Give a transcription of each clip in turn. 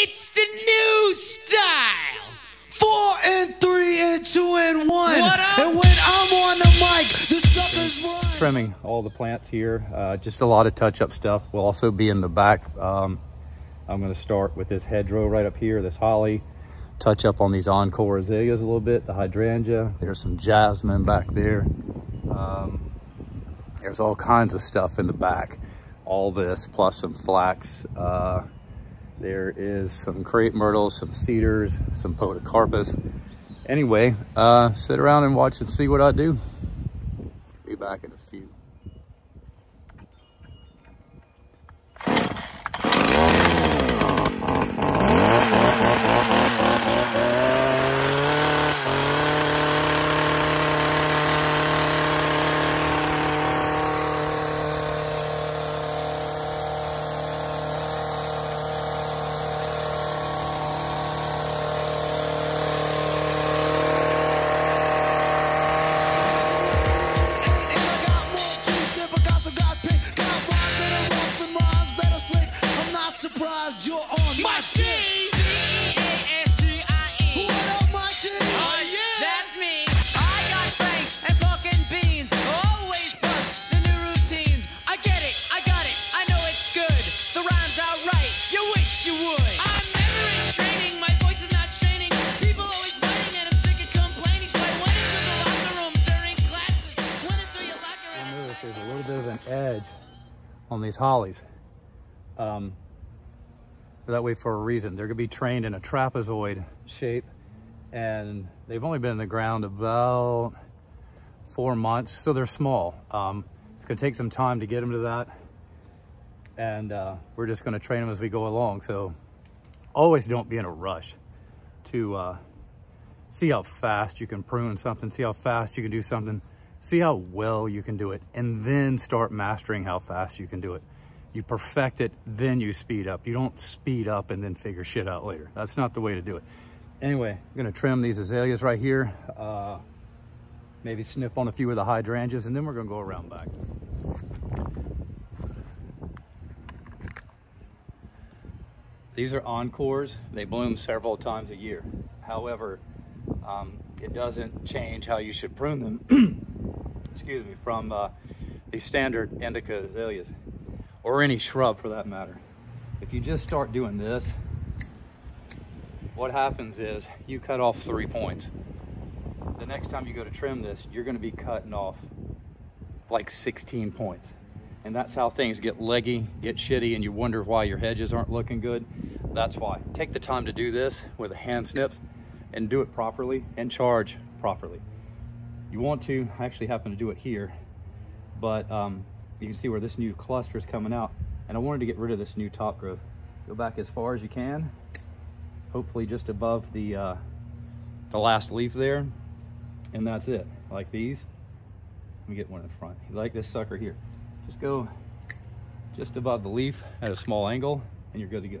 It's the new style. Four and three and two and one. What up? And when I'm on the mic, the suckers run. trimming all the plants here. Uh, just a lot of touch-up stuff. We'll also be in the back. Um, I'm going to start with this hedgerow right up here, this holly. Touch up on these encore azaleas a little bit, the hydrangea. There's some jasmine back there. Um, there's all kinds of stuff in the back. All this plus some flax. Uh, there is some crepe myrtles, some cedars, some podocarpus. Anyway, uh, sit around and watch and see what I do. Be back in a few. Hollies. Um, that way for a reason. They're gonna be trained in a trapezoid shape and they've only been in the ground about four months, so they're small. Um, it's gonna take some time to get them to that. And uh, we're just gonna train them as we go along. So always don't be in a rush to uh, see how fast you can prune something, see how fast you can do something, see how well you can do it, and then start mastering how fast you can do it. You perfect it, then you speed up. You don't speed up and then figure shit out later. That's not the way to do it. Anyway, I'm gonna trim these azaleas right here. Uh, maybe snip on a few of the hydrangeas, and then we're gonna go around back. These are encores. They bloom several times a year. However, um, it doesn't change how you should prune them, excuse me, from uh, the standard indica azaleas or any shrub for that matter. If you just start doing this, what happens is you cut off three points. The next time you go to trim this, you're gonna be cutting off like 16 points. And that's how things get leggy, get shitty, and you wonder why your hedges aren't looking good. That's why. Take the time to do this with hand snips and do it properly and charge properly. You want to I actually happen to do it here, but um, you can see where this new cluster is coming out. And I wanted to get rid of this new top growth. Go back as far as you can, hopefully just above the, uh, the last leaf there. And that's it, like these. Let me get one in the front. You like this sucker here. Just go just above the leaf at a small angle and you're good to go.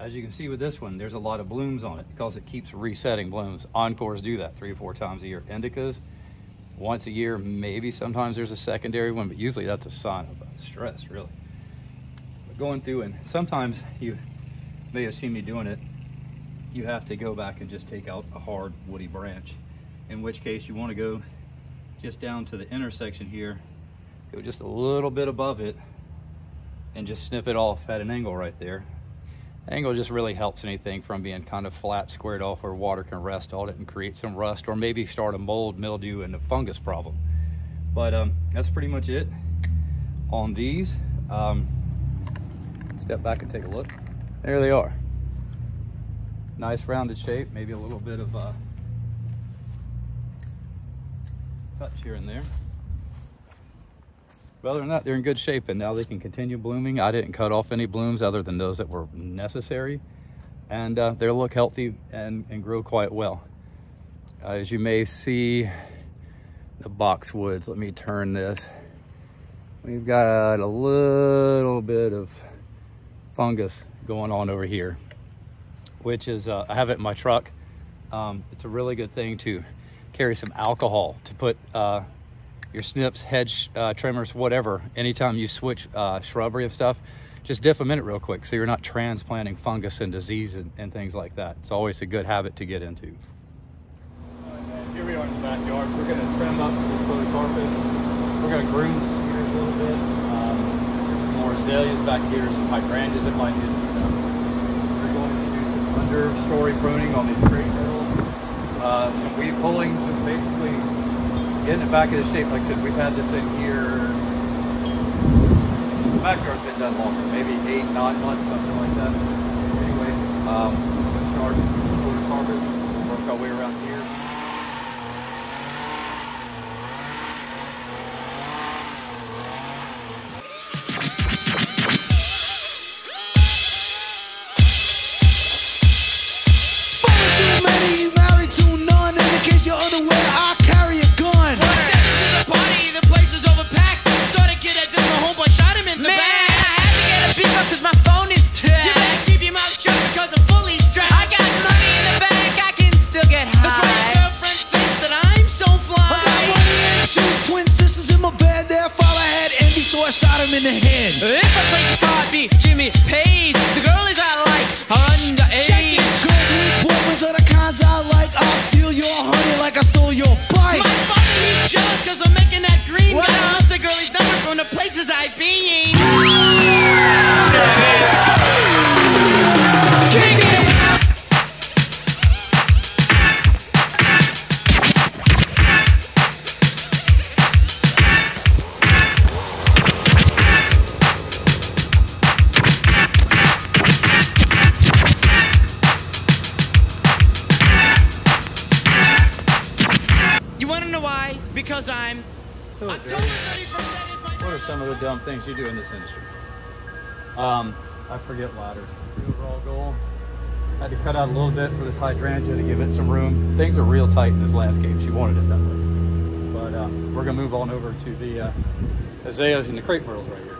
As you can see with this one, there's a lot of blooms on it because it keeps resetting blooms. Encores do that three or four times a year. Indicas, once a year, maybe sometimes there's a secondary one, but usually that's a sign of stress, really. But going through and sometimes you may have seen me doing it, you have to go back and just take out a hard woody branch. In which case you wanna go just down to the intersection here, go just a little bit above it and just snip it off at an angle right there. Angle just really helps anything from being kind of flat, squared off where water can rest on it and create some rust or maybe start a mold, mildew, and a fungus problem. But um, that's pretty much it on these. Um, step back and take a look. There they are. Nice rounded shape, maybe a little bit of uh, touch here and there. But other than that, they're in good shape and now they can continue blooming. I didn't cut off any blooms other than those that were necessary. And uh, they'll look healthy and, and grow quite well. Uh, as you may see, the boxwoods, let me turn this. We've got a little bit of fungus going on over here, which is, uh, I have it in my truck. Um, it's a really good thing to carry some alcohol to put uh, your snips, hedge uh, trimmers, whatever, anytime you switch uh, shrubbery and stuff, just dip them in it real quick so you're not transplanting fungus and disease and, and things like that. It's always a good habit to get into. here we are in the backyard. We're going to trim up this podocarpus. We're going to groom the cedars a little bit. Um, there's some more azaleas back here, some hydrangeas that might get done. We're going to do some understory pruning on these crepe myrtles. Uh, some weed pulling, just basically getting it back into shape. Like I said, we've had this in here. The backyard's been done longer, maybe eight, nine months, something like that. Anyway, um, let's start with carpet, work our way around here. So I shot him in the head. If I play guitar, be Jimmy Page. The girlies I like are underage. girls with boyfriends are the kinds I like. I'll steal your honey like I stole your bike. My father, he's jealous cause I'm making that green. What? Gotta hunt the girlie's numbers from the places I've been. 31st, that is my what are some of the dumb things you do in this industry? Um, I forget ladders. The overall goal. I had to cut out a little bit for this hydrangea to give it some room. Things are real tight in this landscape. She wanted it that way. But uh, we're gonna move on over to the uh, azaleas and the crepe myrtles right here.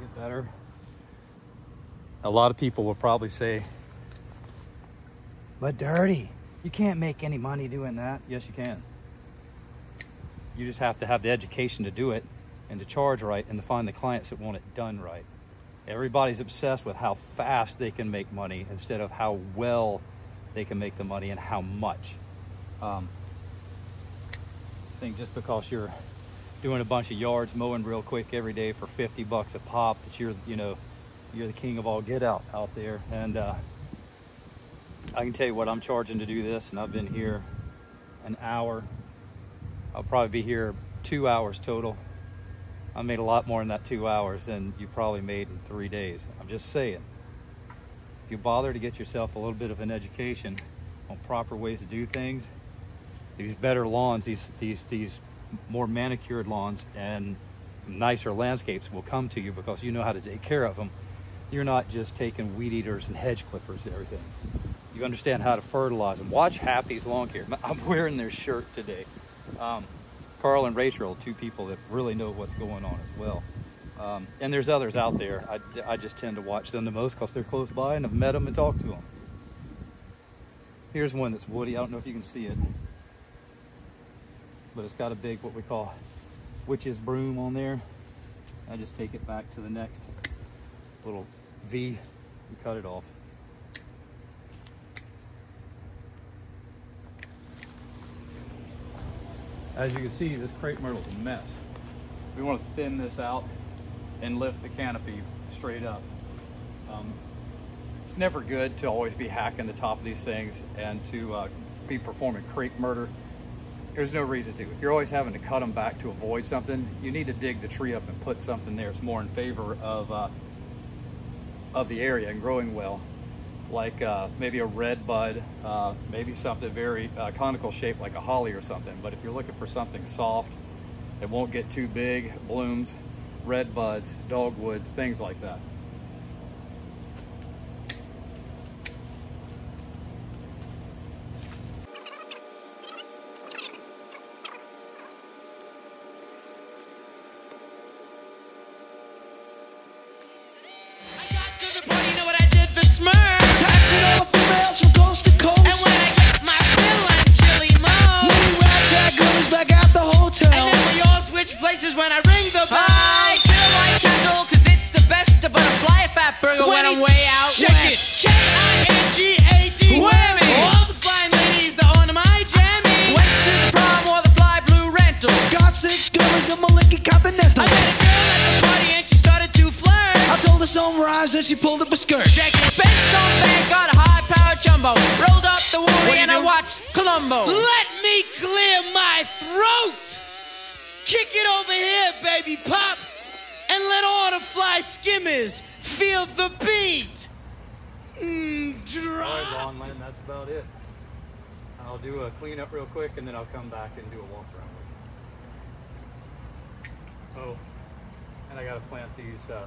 Get better. A lot of people will probably say, but dirty. You can't make any money doing that. Yes, you can. You just have to have the education to do it and to charge right and to find the clients that want it done right. Everybody's obsessed with how fast they can make money instead of how well they can make the money and how much. Um, I think just because you're doing a bunch of yards mowing real quick every day for 50 bucks a pop that you're, you know, you're the king of all get out out there. And uh, I can tell you what I'm charging to do this, and I've been here an hour. I'll probably be here two hours total. I made a lot more in that two hours than you probably made in three days. I'm just saying. If you bother to get yourself a little bit of an education on proper ways to do things, these better lawns, these these these more manicured lawns and nicer landscapes will come to you because you know how to take care of them. You're not just taking weed eaters and hedge clippers and everything. You understand how to fertilize them. Watch Happy's Lawn Care. I'm wearing their shirt today. Um, Carl and Rachel, two people that really know what's going on as well. Um, and there's others out there. I, I just tend to watch them the most because they're close by and I've met them and talked to them. Here's one that's woody. I don't know if you can see it, but it's got a big what we call witch's broom on there. I just take it back to the next little V and cut it off. As you can see, this crepe myrtle is a mess. We want to thin this out and lift the canopy straight up. Um, it's never good to always be hacking the top of these things and to uh, be performing crepe murder. There's no reason to. If you're always having to cut them back to avoid something, you need to dig the tree up and put something there. It's more in favor of uh, of the area and growing well. Like uh, maybe a red bud, uh, maybe something very uh, conical shaped like a holly or something. But if you're looking for something soft, it won't get too big, blooms, red buds, dogwoods, things like that. Told her some rhymes and she pulled up a skirt. Check it. Benz on bed, got a high power jumbo. Rolled up the woolly do you and I watched Columbo. Let me clear my throat. Kick it over here, baby pop. And let all the fly skimmers feel the beat. Mm, All right, drop. Lon Lynn, that's about it. I'll do a cleanup real quick and then I'll come back and do a walk around with you. Oh, and I gotta plant these, uh,